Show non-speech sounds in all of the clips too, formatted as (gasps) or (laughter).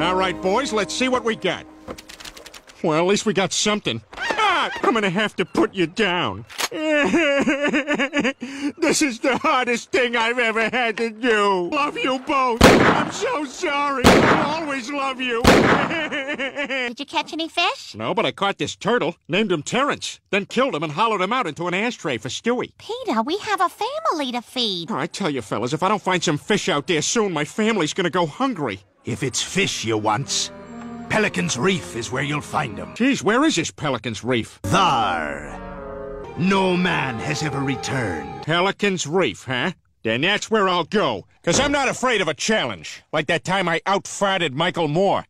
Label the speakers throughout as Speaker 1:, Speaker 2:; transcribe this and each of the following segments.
Speaker 1: All right, boys, let's see what we got. Well, at least we got something. I'm gonna have to put you down. (laughs) this is the hardest thing I've ever had to do. Love you both. I'm so sorry. I'll always love you. (laughs)
Speaker 2: Did you catch any fish?
Speaker 1: no, but I caught this turtle, named him Terrence, then killed him and hollowed him out into an ashtray for Stewie.
Speaker 2: Peter, we have a family to feed.
Speaker 1: Oh, I tell you, fellas, if I don't find some fish out there soon, my family's gonna go hungry.
Speaker 3: If it's fish you want, Pelican's Reef is where you'll find them.
Speaker 1: Geez, where is this Pelican's Reef?
Speaker 3: Thar. No man has ever returned.
Speaker 1: Pelican's Reef, huh? Then that's where I'll go. Cause I'm not afraid of a challenge. Like that time I outfarted Michael Moore.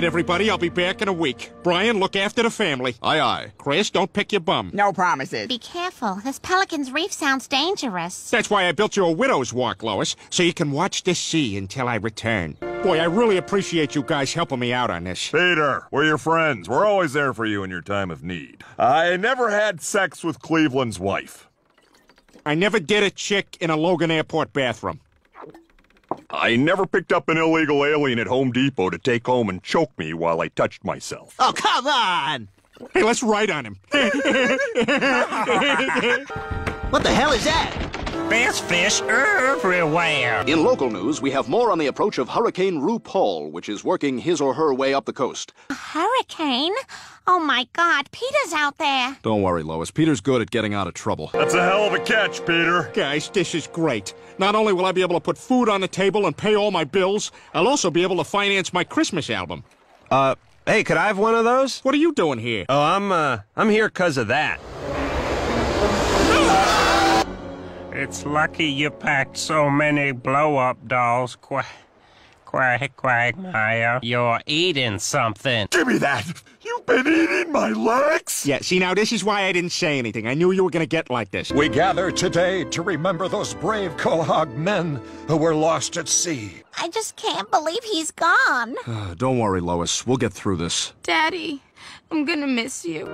Speaker 1: Right, everybody, I'll be back in a week. Brian, look after the family. Aye, aye. Chris, don't pick your bum.
Speaker 4: No promises.
Speaker 2: Be careful. This Pelican's Reef sounds dangerous.
Speaker 1: That's why I built you a widow's walk, Lois, so you can watch the sea until I return. Boy, I really appreciate you guys helping me out on this.
Speaker 5: Peter, we're your friends. We're always there for you in your time of need. I never had sex with Cleveland's wife.
Speaker 1: I never did a chick in a Logan Airport bathroom.
Speaker 5: I never picked up an illegal alien at Home Depot to take home and choke me while I touched myself.
Speaker 3: Oh, come on!
Speaker 1: Hey, let's write on him. (laughs)
Speaker 3: What the hell is that?
Speaker 6: There's fish everywhere.
Speaker 7: In local news, we have more on the approach of Hurricane RuPaul, which is working his or her way up the coast.
Speaker 2: A hurricane? Oh my god, Peter's out there.
Speaker 8: Don't worry, Lois. Peter's good at getting out of trouble.
Speaker 5: That's a hell of a catch, Peter.
Speaker 1: Guys, this is great. Not only will I be able to put food on the table and pay all my bills, I'll also be able to finance my Christmas album.
Speaker 9: Uh, hey, could I have one of those?
Speaker 1: What are you doing here?
Speaker 9: Oh, I'm, uh, I'm here 'cause of that.
Speaker 6: It's lucky you packed so many blow-up dolls. Quack, quack, quagmire. You're eating something.
Speaker 5: Give me that! You've been eating my legs!
Speaker 1: Yeah, see, now this is why I didn't say anything. I knew you were gonna get like this.
Speaker 10: We gather today to remember those brave Quahog men who were lost at sea.
Speaker 2: I just can't believe he's gone.
Speaker 8: Uh, (sighs) don't worry, Lois. We'll get through this.
Speaker 11: Daddy, I'm gonna miss you.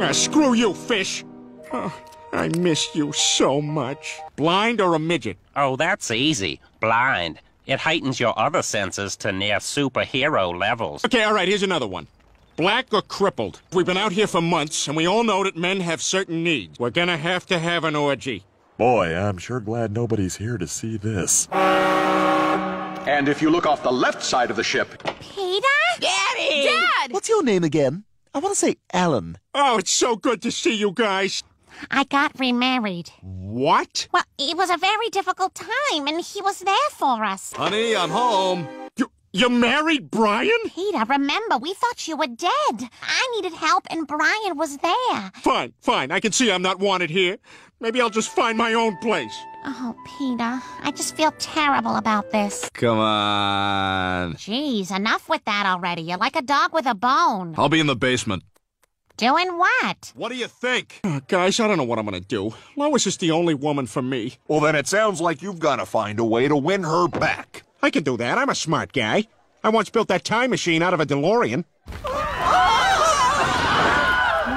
Speaker 1: Ah, screw you, fish. Oh, I miss you so much. Blind or a midget?
Speaker 6: Oh, that's easy. Blind. It heightens your other senses to near superhero levels.
Speaker 1: Okay, all right, here's another one. Black or crippled? We've been out here for months, and we all know that men have certain needs. We're gonna have to have an orgy.
Speaker 5: Boy, I'm sure glad nobody's here to see this.
Speaker 7: And if you look off the left side of the ship,
Speaker 2: Peter?
Speaker 4: Daddy!
Speaker 11: Dad!
Speaker 3: What's your name again? I want to say Alan.
Speaker 1: Oh, it's so good to see you guys.
Speaker 2: I got remarried.
Speaker 1: What?
Speaker 2: Well, it was a very difficult time, and he was there for us.
Speaker 8: Honey, I'm home.
Speaker 1: You, you married Brian?
Speaker 2: Peter, remember, we thought you were dead. I needed help, and Brian was there.
Speaker 1: Fine, fine. I can see I'm not wanted here. Maybe I'll just find my own place.
Speaker 2: Oh, Peter, I just feel terrible about this.
Speaker 8: Come on.
Speaker 2: Jeez, enough with that already. You're like a dog with a bone.
Speaker 8: I'll be in the basement.
Speaker 2: Doing what?
Speaker 8: What do you think?
Speaker 1: Oh, guys, I don't know what I'm gonna do. Lois is the only woman for me.
Speaker 10: Well, then it sounds like you've got to find a way to win her back.
Speaker 1: I can do that. I'm a smart guy. I once built that time machine out of a DeLorean.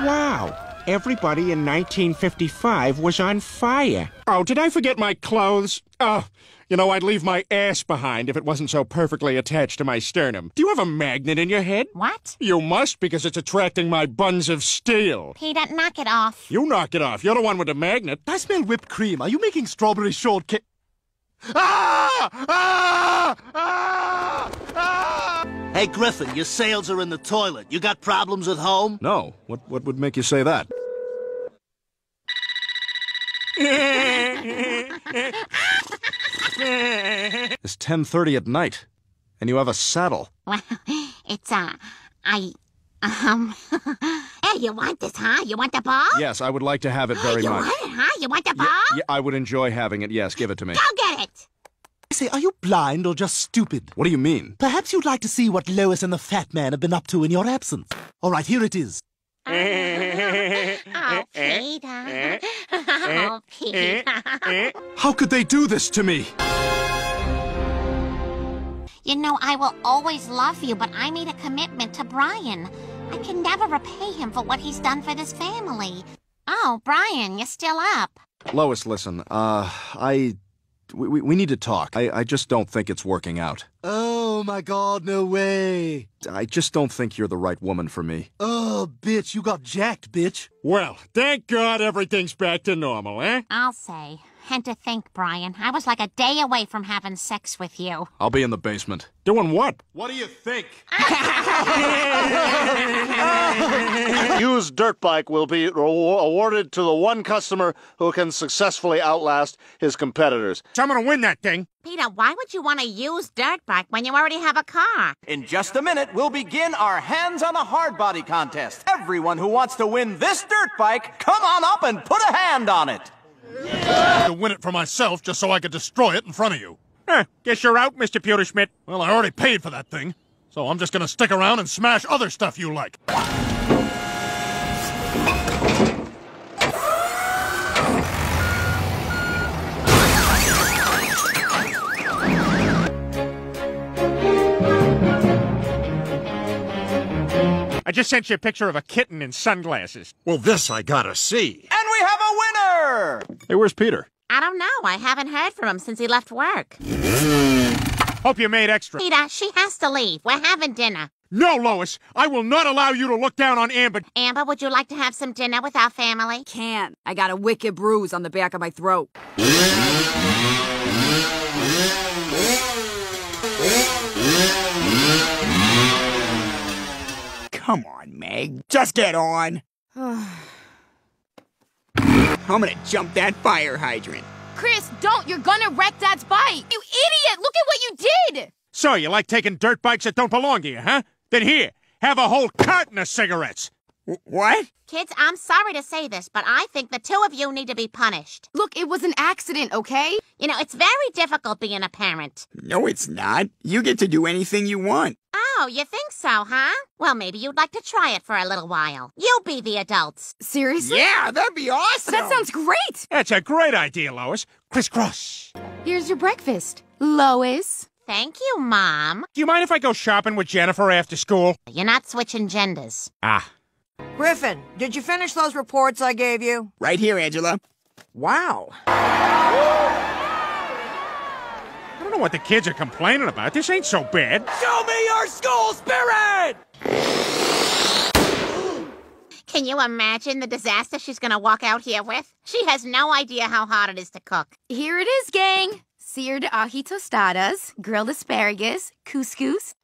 Speaker 1: Wow. Everybody in 1955 was on fire. Oh, did I forget my clothes? Oh, you know, I'd leave my ass behind if it wasn't so perfectly attached to my sternum. Do you have a magnet in your head?
Speaker 2: What?
Speaker 1: You must, because it's attracting my buns of steel.
Speaker 2: Peter, knock it off.
Speaker 1: You knock it off. You're the one with the magnet.
Speaker 3: I smell whipped cream. Are you making strawberry shortcake? Ah! Ah! Ah! Ah! Hey, Griffin, your sails are in the toilet. You got problems at home?
Speaker 8: No. What, what would make you say that? (laughs) (laughs) It's 10.30 at night, and you have a saddle.
Speaker 2: Well, (laughs) it's, uh, I, um, (laughs) hey, you want this, huh? You want the ball?
Speaker 8: Yes, I would like to have it very (gasps)
Speaker 2: you
Speaker 8: much.
Speaker 2: want it, huh? You want the ball?
Speaker 8: Yeah, I would enjoy having it. Yes, give it to me.
Speaker 2: Go get it!
Speaker 3: I say, are you blind or just stupid?
Speaker 8: What do you mean?
Speaker 3: Perhaps you'd like to see what Lois and the fat man have been up to in your absence. All right, here it is.
Speaker 2: Oh, Peter. Oh, Peter.
Speaker 8: How could they do this to me?
Speaker 2: You know, I will always love you, but I made a commitment to Brian. I can never repay him for what he's done for this family. Oh, Brian, you're still up.
Speaker 8: Lois, listen, uh, I. We, we, we need to talk. I, I just don't think it's working out.
Speaker 3: Oh my god, no way.
Speaker 8: I just don't think you're the right woman for me.
Speaker 3: Oh, bitch, you got jacked, bitch.
Speaker 1: Well, thank God everything's back to normal, eh?
Speaker 2: I'll say. And to think, Brian, I was like a day away from having sex with you.
Speaker 8: I'll be in the basement.
Speaker 1: Doing what?
Speaker 3: What do you think? (laughs) (laughs)
Speaker 4: Used dirt bike will be awarded to the one customer who can successfully outlast his competitors.
Speaker 1: So I'm gonna win that thing.
Speaker 2: Peter, why would you want to use dirt bike when you already have a car?
Speaker 12: In just a minute, we'll begin our Hands on a Hard Body contest. Everyone who wants to win this dirt bike, come on up and put a hand on it.
Speaker 10: To win it for myself just so I could destroy it in front of you.
Speaker 1: Huh, guess you're out, Mr. Pewterschmidt.
Speaker 10: Well, I already paid for that thing, so I'm just gonna stick around and smash other stuff you like.
Speaker 1: I just sent you a picture of a kitten in sunglasses.
Speaker 10: Well, this I gotta see.
Speaker 12: And we have a winner!
Speaker 8: Hey, where's Peter?
Speaker 2: I don't know. I haven't heard from him since he left work.
Speaker 1: Hope you made extra.
Speaker 2: Peter, she has to leave. We're having dinner.
Speaker 1: No, Lois, I will not allow you to look down on Amber.
Speaker 2: Amber, would you like to have some dinner with our family?
Speaker 13: Can't. I got a wicked bruise on the back of my throat.
Speaker 14: Come on, Meg. Just get on. I'm gonna jump that fire hydrant.
Speaker 11: Chris, don't! You're gonna wreck Dad's bike! You idiot! Look at what you did!
Speaker 1: So, you like taking dirt bikes that don't belong to you, huh? Then here, have a whole carton of cigarettes.
Speaker 14: what?
Speaker 2: Kids, I'm sorry to say this, but I think the two of you need to be punished.
Speaker 11: Look, it was an accident, okay?
Speaker 2: You know, it's very difficult being a parent.
Speaker 14: No, it's not. You get to do anything you want.
Speaker 2: Oh, you think so, huh? Well, maybe you'd like to try it for a little while. You'll be the adults.
Speaker 11: Seriously?
Speaker 14: Yeah, that'd be awesome.
Speaker 11: That sounds great!
Speaker 1: That's a great idea, Lois. Crisscross.
Speaker 11: Here's your breakfast. Lois.
Speaker 2: Thank you, Mom.
Speaker 1: Do you mind if I go shopping with Jennifer after school?
Speaker 2: You're not switching genders.
Speaker 1: Ah.
Speaker 15: Griffin, did you finish those reports I gave you?
Speaker 14: Right here, Angela. Wow.
Speaker 1: I don't know what the kids are complaining about. This ain't so bad.
Speaker 12: Show me your school spirit!
Speaker 2: Can you imagine the disaster she's gonna walk out here with? She has no idea how hard it is to cook.
Speaker 11: Here it is, gang. Seared ahi tostadas, grilled asparagus, couscous.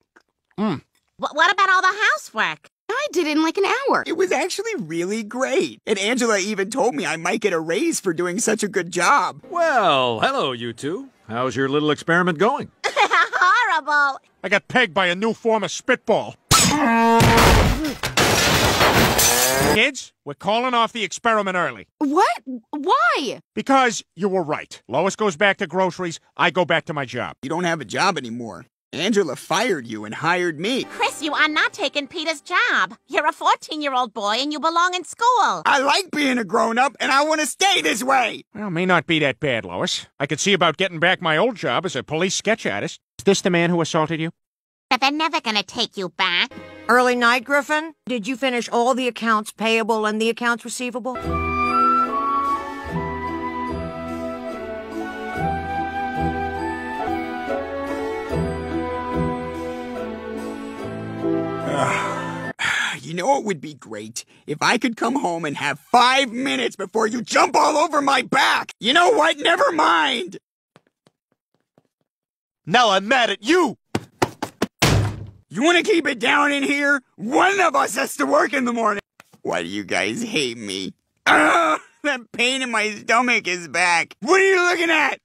Speaker 1: Mmm.
Speaker 2: Wh- what about all the housework?
Speaker 11: I did it in like an hour.
Speaker 14: It was actually really great. And Angela even told me I might get a raise for doing such a good job.
Speaker 16: Well, hello, you two. How's your little experiment going? (laughs)
Speaker 2: Horrible.
Speaker 1: I got pegged by a new form of spitball. Kids, we're calling off the experiment early.
Speaker 11: What? Why?
Speaker 1: Because you were right. Lois goes back to groceries, I go back to my job.
Speaker 14: You don't have a job anymore. Angela fired you and hired me.
Speaker 2: Chris, you are not taking Peter's job. You're a 14 year old boy and you belong in school.
Speaker 14: I like being a grown up and I want to stay this way.
Speaker 1: Well, may not be that bad, Lois. I could see about getting back my old job as a police sketch artist. Is this the man who assaulted you?
Speaker 2: But they're never gonna take you back.
Speaker 15: Early night, Griffin? Did you finish all the accounts payable and the accounts receivable?
Speaker 14: You know what would be great? If I could come home and have five minutes before you jump all over my back! You know what? Never mind!
Speaker 3: Now I'm mad at you!
Speaker 14: You want to keep it down in here? One of us has to work in the morning. Why do you guys hate me? Ugh, that pain in my stomach is back. What are you looking at?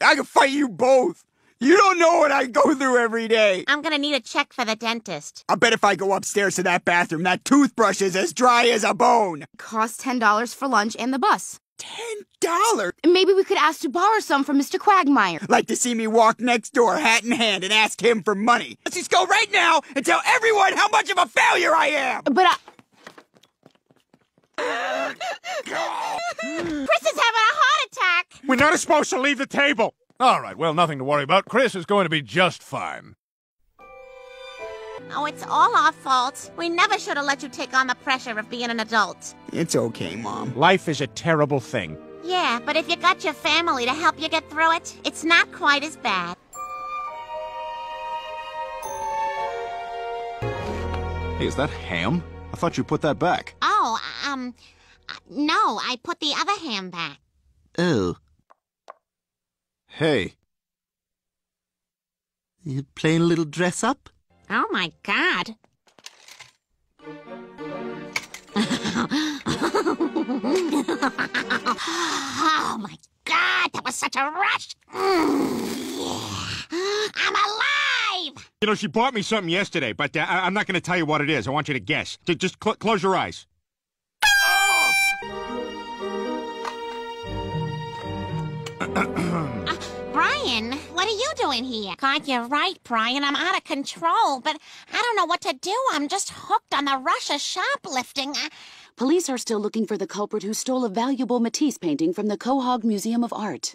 Speaker 14: I can fight you both. You don't know what I go through every day.
Speaker 2: I'm gonna need a check for the dentist.
Speaker 14: I bet if I go upstairs to that bathroom, that toothbrush is as dry as a bone.
Speaker 11: Cost $10 for lunch and the bus.
Speaker 14: Ten dollars?
Speaker 11: Maybe we could ask to borrow some from Mr. Quagmire.
Speaker 14: Like to see me walk next door, hat in hand, and ask him for money. Let's just go right now and tell everyone how much of a failure I am.
Speaker 11: But I. (gasps)
Speaker 2: Chris is having a heart attack.
Speaker 1: We're not supposed to leave the table.
Speaker 10: All right, well, nothing to worry about. Chris is going to be just fine.
Speaker 2: Oh, it's all our fault. We never should have let you take on the pressure of being an adult.
Speaker 14: It's okay, Mom.
Speaker 1: Life is a terrible thing.
Speaker 2: Yeah, but if you got your family to help you get through it, it's not quite as bad.
Speaker 8: Hey, is that ham? I thought you put that back.
Speaker 2: Oh, um, uh, no, I put the other ham back.
Speaker 3: Oh,
Speaker 8: Hey,
Speaker 3: you playing a little dress up?
Speaker 2: Oh my god. oh my god, that was such a rush. I'm alive!
Speaker 1: You know, she bought me something yesterday, but uh, I- I'm not going to tell you what it is. I want you to guess. J- just cl- close your eyes. (coughs) (clears throat)
Speaker 2: Brian, what are you doing here? God, you're right, Brian. I'm out of control, but I don't know what to do. I'm just hooked on the rush of shoplifting. I-
Speaker 17: Police are still looking for the culprit who stole a valuable Matisse painting from the Quahog Museum of Art.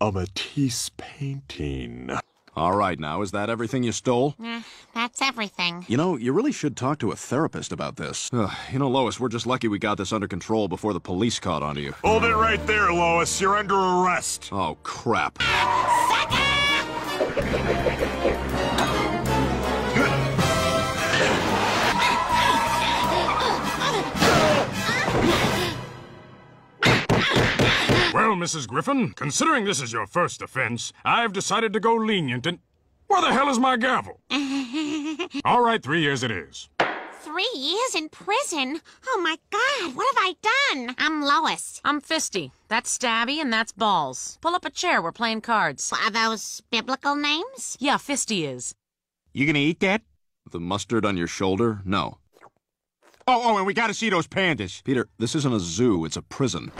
Speaker 5: A Matisse painting.
Speaker 8: All right now, is that everything you stole?
Speaker 2: Eh, that's everything.
Speaker 8: You know, you really should talk to a therapist about this. Ugh, you know, Lois, we're just lucky we got this under control before the police caught onto you.
Speaker 5: Hold it right there, Lois. You're under arrest.
Speaker 8: Oh, crap.
Speaker 10: Well, Mrs. Griffin, considering this is your first offense, I've decided to go lenient and. Where the hell is my gavel? (laughs) All right, three years it is.
Speaker 2: Three years in prison? Oh my god, what have I done? I'm Lois.
Speaker 18: I'm Fisty. That's Stabby and that's Balls. Pull up a chair. We're playing cards.
Speaker 2: Are those biblical names?
Speaker 18: Yeah, Fisty is.
Speaker 1: You gonna eat that?
Speaker 8: The mustard on your shoulder? No.
Speaker 1: Oh, oh, and we gotta see those pandas.
Speaker 8: Peter, this isn't a zoo, it's a prison.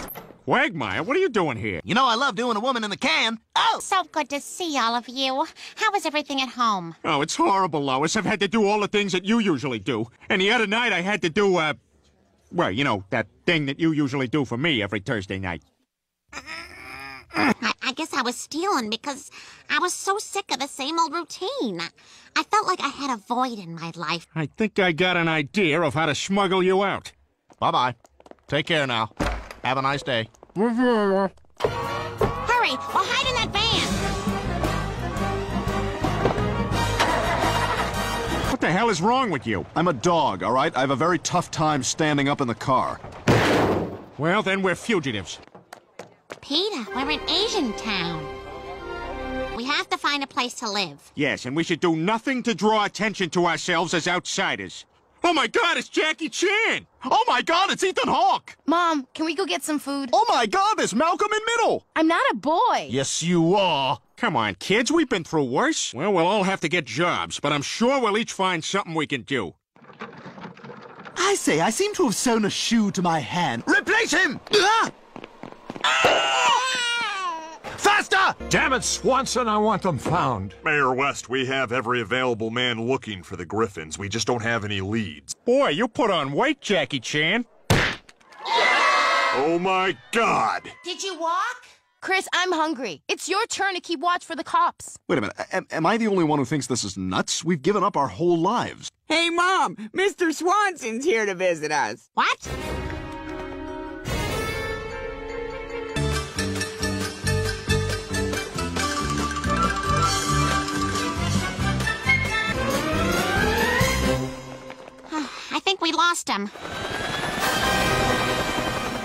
Speaker 1: Quagmire, what are you doing here?
Speaker 3: You know I love doing a woman in the can. Oh!
Speaker 2: So good to see all of you. How is everything at home?
Speaker 1: Oh, it's horrible, Lois. I've had to do all the things that you usually do. And the other night I had to do, uh, well, you know, that thing that you usually do for me every Thursday night.
Speaker 2: I, I guess I was stealing because I was so sick of the same old routine. I felt like I had a void in my life.
Speaker 1: I think I got an idea of how to smuggle you out.
Speaker 4: Bye bye. Take care now. Have a nice day. (laughs)
Speaker 2: Hurry, we'll hide in that van.
Speaker 1: What the hell is wrong with you?
Speaker 8: I'm a dog, all right? I have a very tough time standing up in the car.
Speaker 1: Well, then we're fugitives.
Speaker 2: Peter, we're in Asian town. We have to find a place to live.
Speaker 1: Yes, and we should do nothing to draw attention to ourselves as outsiders. Oh my god, it's Jackie Chan!
Speaker 8: Oh my god, it's Ethan Hawke!
Speaker 11: Mom, can we go get some food?
Speaker 8: Oh my god, it's Malcolm in Middle!
Speaker 11: I'm not a boy.
Speaker 1: Yes, you are. Come on, kids, we've been through worse. Well, we'll all have to get jobs, but I'm sure we'll each find something we can do.
Speaker 3: I say, I seem to have sewn a shoe to my hand. Replace him! Ah! Faster!
Speaker 10: Damn it, Swanson, I want them found.
Speaker 5: Mayor West, we have every available man looking for the Griffins. We just don't have any leads.
Speaker 1: Boy, you put on weight, Jackie Chan.
Speaker 5: Oh my god!
Speaker 11: Did you walk? Chris, I'm hungry. It's your turn to keep watch for the cops.
Speaker 8: Wait a minute, am, am I the only one who thinks this is nuts? We've given up our whole lives.
Speaker 14: Hey, Mom, Mr. Swanson's here to visit us.
Speaker 2: What? Lost him.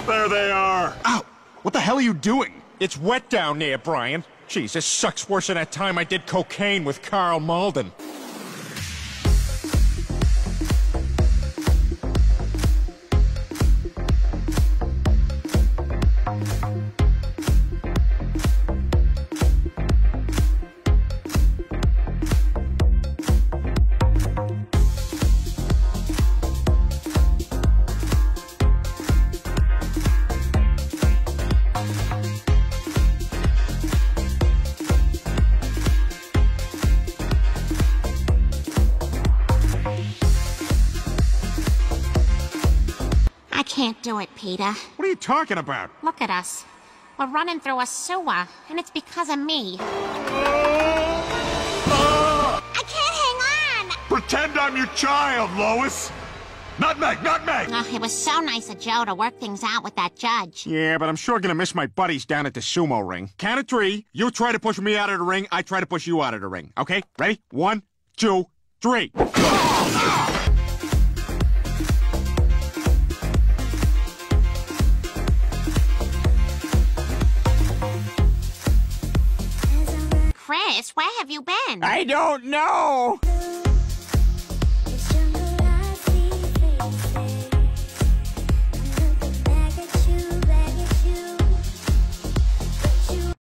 Speaker 5: There they are!
Speaker 8: Ow! What the hell are you doing?
Speaker 1: It's wet down there, Brian. Jeez, this sucks worse than that time I did cocaine with Karl Malden.
Speaker 2: Can't do it, Peter.
Speaker 1: What are you talking about?
Speaker 2: Look at us. We're running through a sewer, and it's because of me. I can't hang on!
Speaker 5: Pretend I'm your child, Lois. Nutmeg, nutmeg!
Speaker 2: Oh, ah, it was so nice of Joe to work things out with that judge.
Speaker 1: Yeah, but I'm sure gonna miss my buddies down at the sumo ring. Count of three. You try to push me out of the ring. I try to push you out of the ring. Okay? Ready? One, two, three.
Speaker 2: Where have you been?
Speaker 14: I don't know.